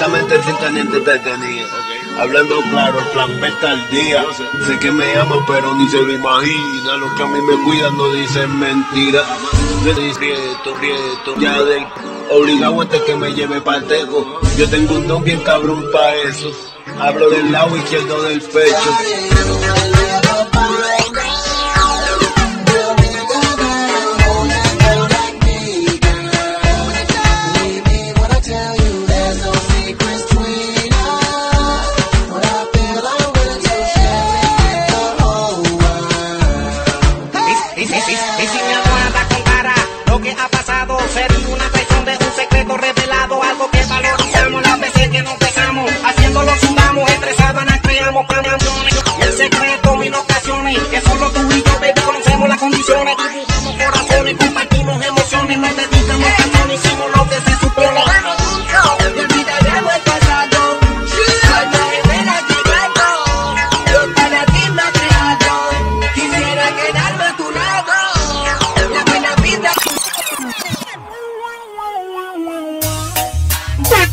Mira, honestamente sin teniente te tenía. Hablando claro, el plan B está al día. Sé que me llama, pero ni se lo imagina. Los que a mí me cuidan no dicen mentiras. Me prieto, prieto, ya del obligado este que me lleve pa' tejo. Yo tengo un don bien cabrón pa' eso. Hablo del lado izquierdo del pecho.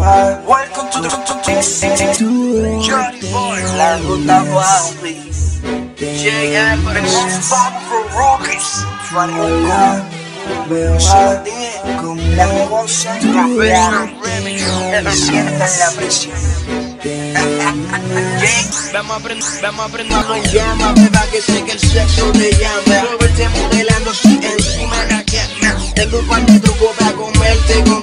Welcome to the Johnny Boy. La ruta Rockets. Hola. Beba. Con la la presión. Vamos a aprender, vamos a llama, beba, que sé que el sexo te llama Yo verte modelando si encima la Tengo un par de trucos para comerte completa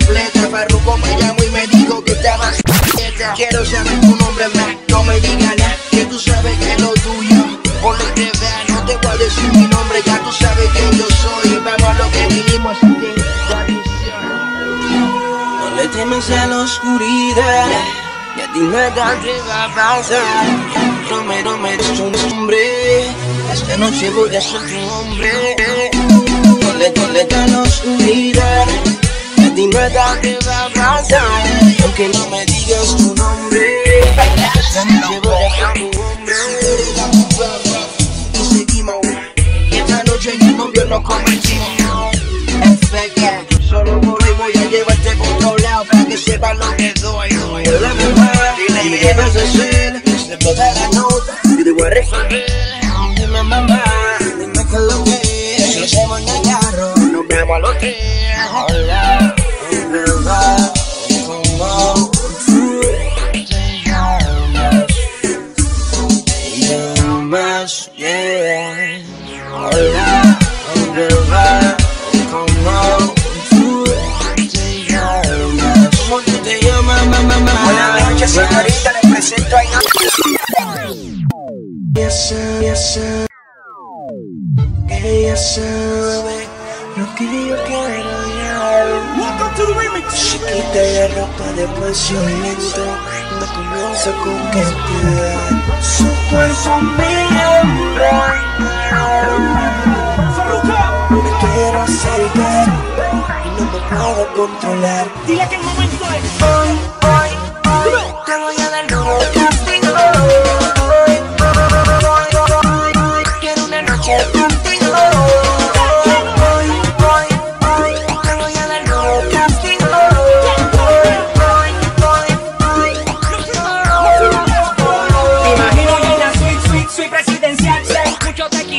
Quiero saber tu nombre más, no me digas nada Que tú sabes que es lo tuyo Ponle que vea, no te voy a decir mi nombre Ya tú sabes que yo soy Vamos a lo que vinimos así que no le temes a la oscuridad y a ti nada te va a pasar. No me, no me des tu nombre. Esta noche voy a ser tu hombre. No le, no le da la oscuridad. Y a ti nada te va a pasar. Aunque no me digas tu nombre. Esta noche voy a ser tu hombre. Y seguimos. Y esta noche yo novio nos convertimos. FK, solo por hoy voy a llevarte por todos lados para que sepas lo que doy. Hola, mamá, dile qué vas a hacer. De toda la nota, y te voy a resolver. Dime, mamá, dime qué es lo que es. Lo hacemos en el carro, nos vemos a los Buenas noches, señorita, que yo quiero ya. Welcome to the. Chiquita la ropa de pasión me comienza a coquetear. Su cuerpo me me quiero acercar y no me puedo controlar. Dile que el momento es. Hoy, hoy, hoy, te voy a dar duro castigo. Hoy, hoy, hoy, hoy, quiero una noche contigo.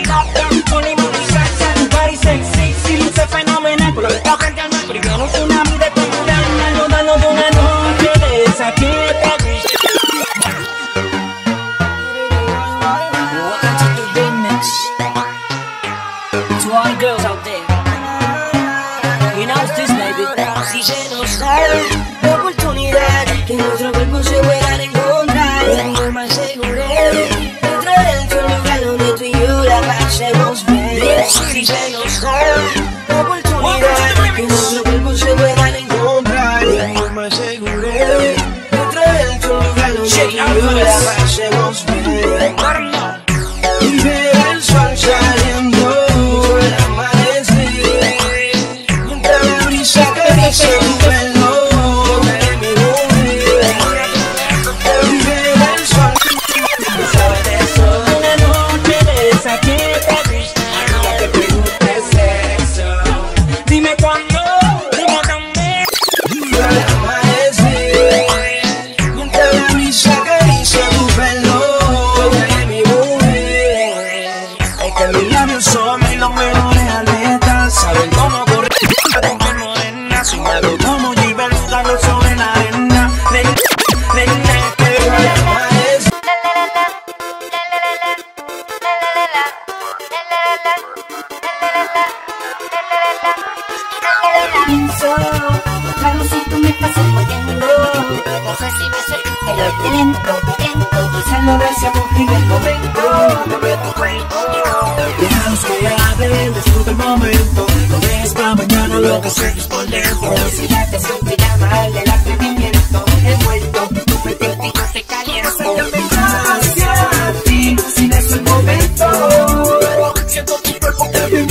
Tequila, con limón y sexy, sí, luce fenomenal. Dando, dando de una Devil's Baby. Son los mejores atletas. Saben cómo correr, romper morena. Algo como Gilbert, darlo sobre la arena. Nena, nena, que Amanecer. Pienso, claro si tú me estás No si me soy pero de lento, lento Quizás lo deseamos en el momento Mueve tu cuerpo Déjalos que hablen, disfruta el momento. No ves para mañana lo que seguís por lejos Si la estación te llama, el del atrevimiento Envuelto, tu petito se calienta. Hacia ti, sin es el momento. Siento mi cuerpo que me